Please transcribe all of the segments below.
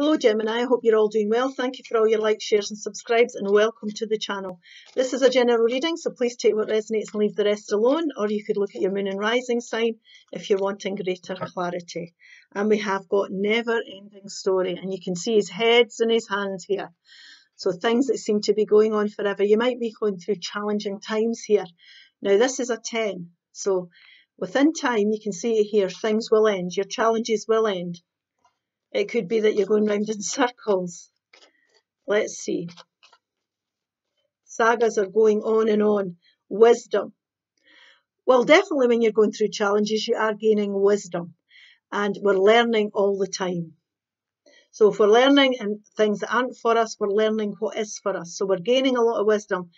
Hello Gemini, I hope you're all doing well. Thank you for all your likes, shares and subscribes and welcome to the channel. This is a general reading so please take what resonates and leave the rest alone or you could look at your moon and rising sign if you're wanting greater clarity. And we have got never ending story and you can see his heads and his hands here. So things that seem to be going on forever. You might be going through challenging times here. Now this is a 10 so within time you can see here things will end, your challenges will end. It could be that you're going round in circles. Let's see. Sagas are going on and on. Wisdom. Well, definitely when you're going through challenges, you are gaining wisdom and we're learning all the time. So if we're learning and things that aren't for us, we're learning what is for us. So we're gaining a lot of wisdom.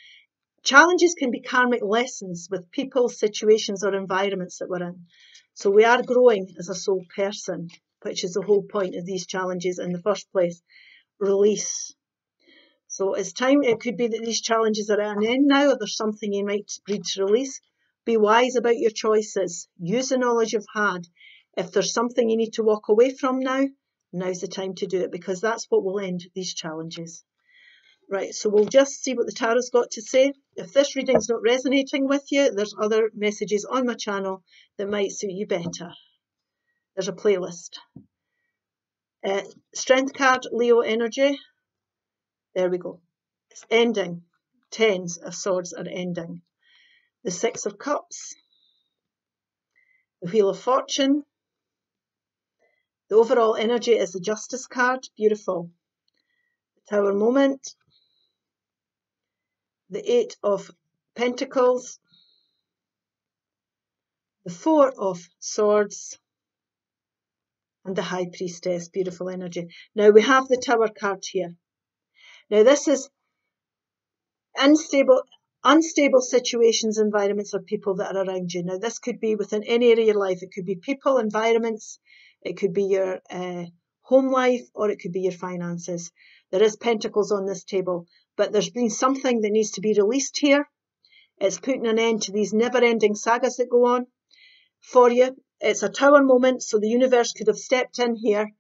Challenges can be karmic lessons with people, situations or environments that we're in. So we are growing as a soul person which is the whole point of these challenges in the first place. Release. So it's time, it could be that these challenges are at an end now, or there's something you might need to release. Be wise about your choices. Use the knowledge you've had. If there's something you need to walk away from now, now's the time to do it because that's what will end these challenges. Right, so we'll just see what the tarot's got to say. If this reading's not resonating with you, there's other messages on my channel that might suit you better. There's a playlist. Uh, strength card, Leo energy. There we go. It's ending. Tens of swords are ending. The Six of Cups. The Wheel of Fortune. The overall energy is the Justice card. Beautiful. The Tower Moment. The Eight of Pentacles. The Four of Swords and the High Priestess, beautiful energy. Now we have the Tower card here. Now this is unstable, unstable situations, environments, or people that are around you. Now this could be within any area of your life. It could be people, environments, it could be your uh, home life, or it could be your finances. There is pentacles on this table, but there's been something that needs to be released here. It's putting an end to these never-ending sagas that go on for you it's a tower moment, so the universe could have stepped in here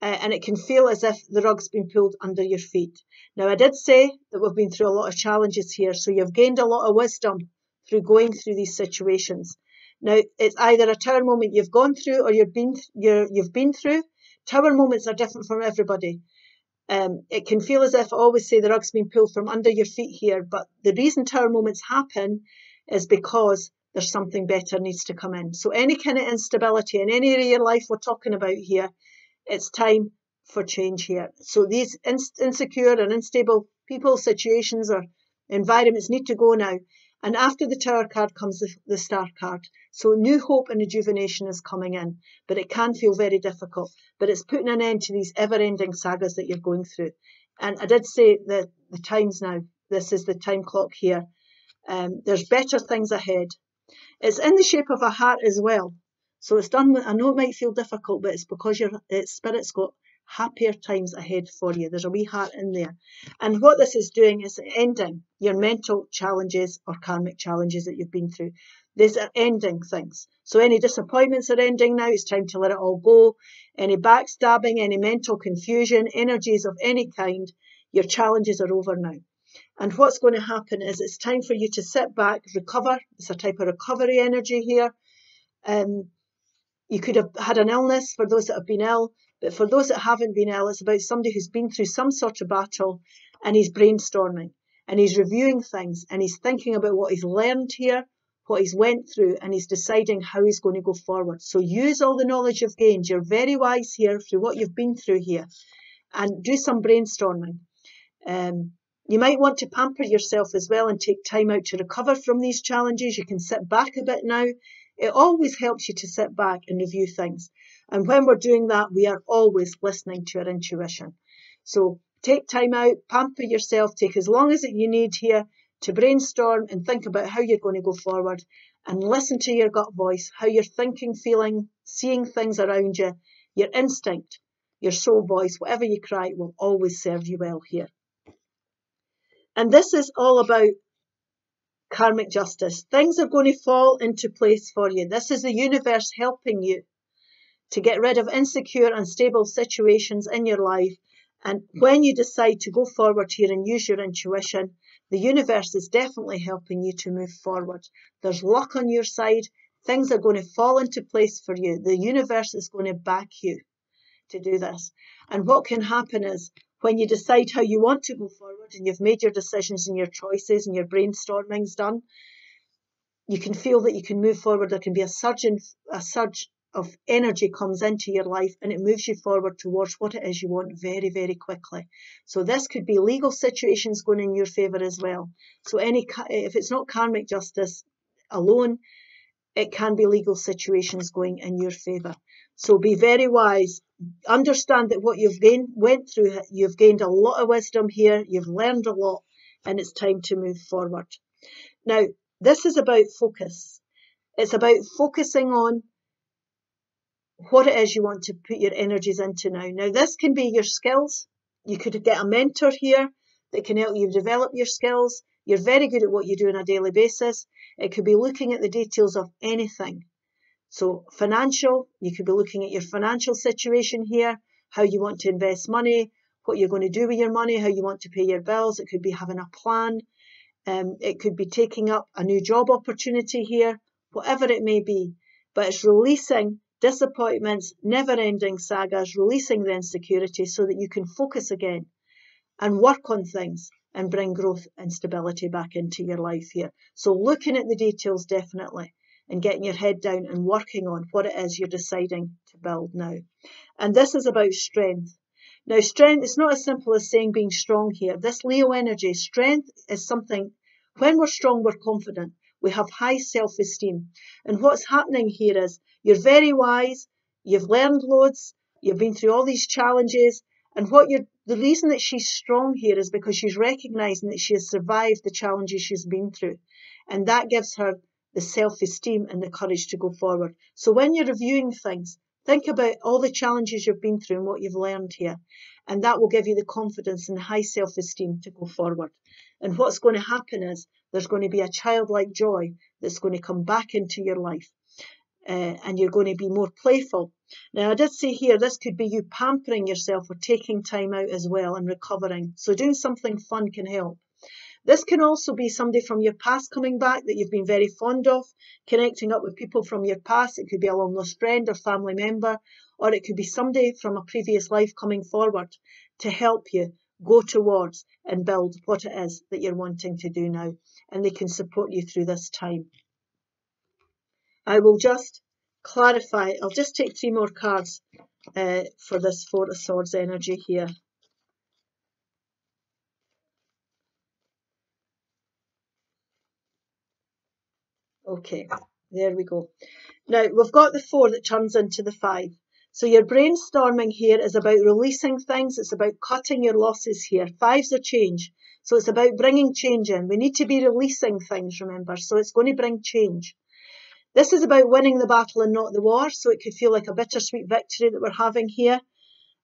uh, and it can feel as if the rug's been pulled under your feet. Now, I did say that we've been through a lot of challenges here, so you've gained a lot of wisdom through going through these situations. Now, it's either a tower moment you've gone through or you've been, you're, you've been through. Tower moments are different from everybody. Um, it can feel as if I always say the rug's been pulled from under your feet here, but the reason tower moments happen is because there's something better needs to come in. So any kind of instability in any area of your life we're talking about here, it's time for change here. So these insecure and unstable people, situations or environments need to go now. And after the Tower card comes the, the Star card. So new hope and rejuvenation is coming in, but it can feel very difficult. But it's putting an end to these ever-ending sagas that you're going through. And I did say that the times now, this is the time clock here. Um, there's better things ahead. It's in the shape of a heart as well. So it's done I know it might feel difficult, but it's because your it's, spirit's got happier times ahead for you. There's a wee heart in there. And what this is doing is ending your mental challenges or karmic challenges that you've been through. These are ending things. So any disappointments are ending now. It's time to let it all go. Any backstabbing, any mental confusion, energies of any kind, your challenges are over now. And what's going to happen is it's time for you to sit back, recover. It's a type of recovery energy here. Um, you could have had an illness for those that have been ill, but for those that haven't been ill, it's about somebody who's been through some sort of battle and he's brainstorming and he's reviewing things and he's thinking about what he's learned here, what he's went through, and he's deciding how he's going to go forward. So use all the knowledge you've gained. You're very wise here through what you've been through here and do some brainstorming. Um, you might want to pamper yourself as well and take time out to recover from these challenges. You can sit back a bit now. It always helps you to sit back and review things. And when we're doing that, we are always listening to our intuition. So take time out, pamper yourself, take as long as you need here to brainstorm and think about how you're going to go forward and listen to your gut voice, how you're thinking, feeling, seeing things around you. Your instinct, your soul voice, whatever you cry will always serve you well here. And this is all about karmic justice. Things are going to fall into place for you. This is the universe helping you to get rid of insecure, unstable situations in your life. And when you decide to go forward here and use your intuition, the universe is definitely helping you to move forward. There's luck on your side. Things are going to fall into place for you. The universe is going to back you to do this. And what can happen is when you decide how you want to go forward and you've made your decisions and your choices and your brainstorming's done, you can feel that you can move forward. There can be a surge, in, a surge of energy comes into your life and it moves you forward towards what it is you want very, very quickly. So this could be legal situations going in your favour as well. So any if it's not karmic justice alone, it can be legal situations going in your favour. So be very wise. Understand that what you've gained, went through, you've gained a lot of wisdom here. You've learned a lot, and it's time to move forward. Now, this is about focus. It's about focusing on what it is you want to put your energies into now. Now, this can be your skills. You could get a mentor here that can help you develop your skills. You're very good at what you do on a daily basis. It could be looking at the details of anything. So, financial, you could be looking at your financial situation here, how you want to invest money, what you're going to do with your money, how you want to pay your bills. It could be having a plan. Um, it could be taking up a new job opportunity here, whatever it may be. But it's releasing disappointments, never ending sagas, releasing the insecurity so that you can focus again and work on things and bring growth and stability back into your life here. So, looking at the details definitely and getting your head down and working on what it is you're deciding to build now. And this is about strength. Now, strength is not as simple as saying being strong here. This Leo energy, strength is something, when we're strong, we're confident. We have high self esteem. And what's happening here is you're very wise, you've learned loads, you've been through all these challenges, and what you're the reason that she's strong here is because she's recognizing that she has survived the challenges she's been through. And that gives her the self esteem and the courage to go forward. So when you're reviewing things, think about all the challenges you've been through and what you've learned here. And that will give you the confidence and high self esteem to go forward. And what's going to happen is there's going to be a childlike joy that's going to come back into your life. Uh, and you're going to be more playful. Now, I did say here this could be you pampering yourself or taking time out as well and recovering. So, doing something fun can help. This can also be somebody from your past coming back that you've been very fond of, connecting up with people from your past. It could be a long lost friend or family member, or it could be somebody from a previous life coming forward to help you go towards and build what it is that you're wanting to do now. And they can support you through this time. I will just clarify, I'll just take three more cards uh, for this Four of Swords energy here. Okay, there we go. Now we've got the four that turns into the five. So your brainstorming here is about releasing things. It's about cutting your losses here. Fives are change. So it's about bringing change in. We need to be releasing things, remember. So it's going to bring change. This is about winning the battle and not the war. So it could feel like a bittersweet victory that we're having here.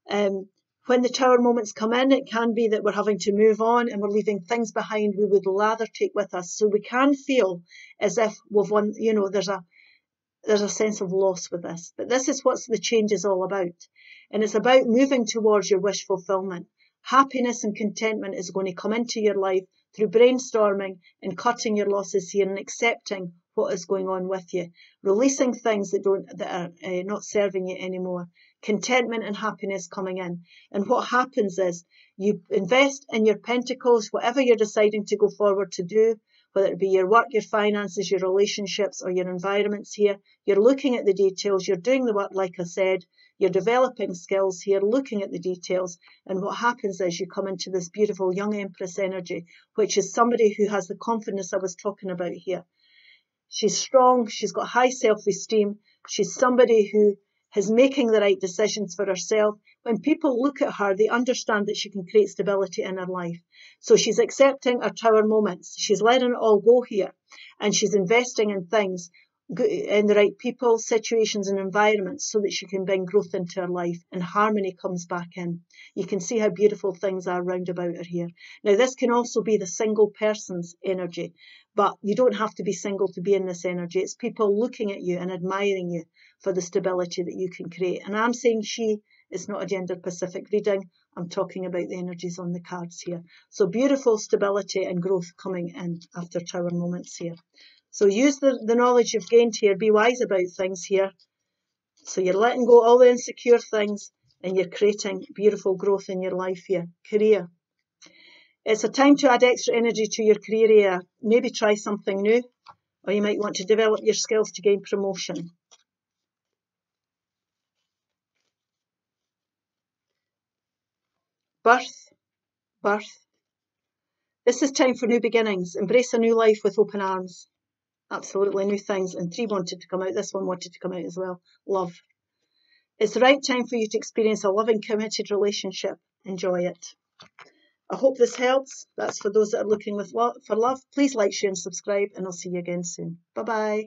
Um, when the tower moments come in, it can be that we're having to move on and we're leaving things behind we would rather take with us. So we can feel as if we've won, you know, there's a there's a sense of loss with this. But this is what the change is all about. And it's about moving towards your wish fulfillment. Happiness and contentment is going to come into your life through brainstorming and cutting your losses here and accepting what is going on with you, releasing things that don't that are uh, not serving you anymore, contentment and happiness coming in. And what happens is you invest in your pentacles, whatever you're deciding to go forward to do, whether it be your work, your finances, your relationships, or your environments here. You're looking at the details, you're doing the work, like I said, you're developing skills here, looking at the details. And what happens is you come into this beautiful young Empress energy, which is somebody who has the confidence I was talking about here. She's strong, she's got high self esteem, she's somebody who is making the right decisions for herself. When people look at her, they understand that she can create stability in her life. So she's accepting her tower moments. She's letting it all go here and she's investing in things in the right people, situations, and environments so that she can bring growth into her life and harmony comes back in. You can see how beautiful things are round about her here. Now, this can also be the single person's energy, but you don't have to be single to be in this energy. It's people looking at you and admiring you for the stability that you can create. And I'm saying she, it's not a gender specific reading. I'm talking about the energies on the cards here. So beautiful stability and growth coming in after tower moments here. So use the, the knowledge you've gained here. Be wise about things here. So you're letting go all the insecure things and you're creating beautiful growth in your life here. Career. It's a time to add extra energy to your career. Maybe try something new, or you might want to develop your skills to gain promotion. Birth, birth. This is time for new beginnings. Embrace a new life with open arms absolutely new things. And three wanted to come out. This one wanted to come out as well. Love. It's the right time for you to experience a loving, committed relationship. Enjoy it. I hope this helps. That's for those that are looking with for love. Please like, share, and subscribe, and I'll see you again soon. Bye bye.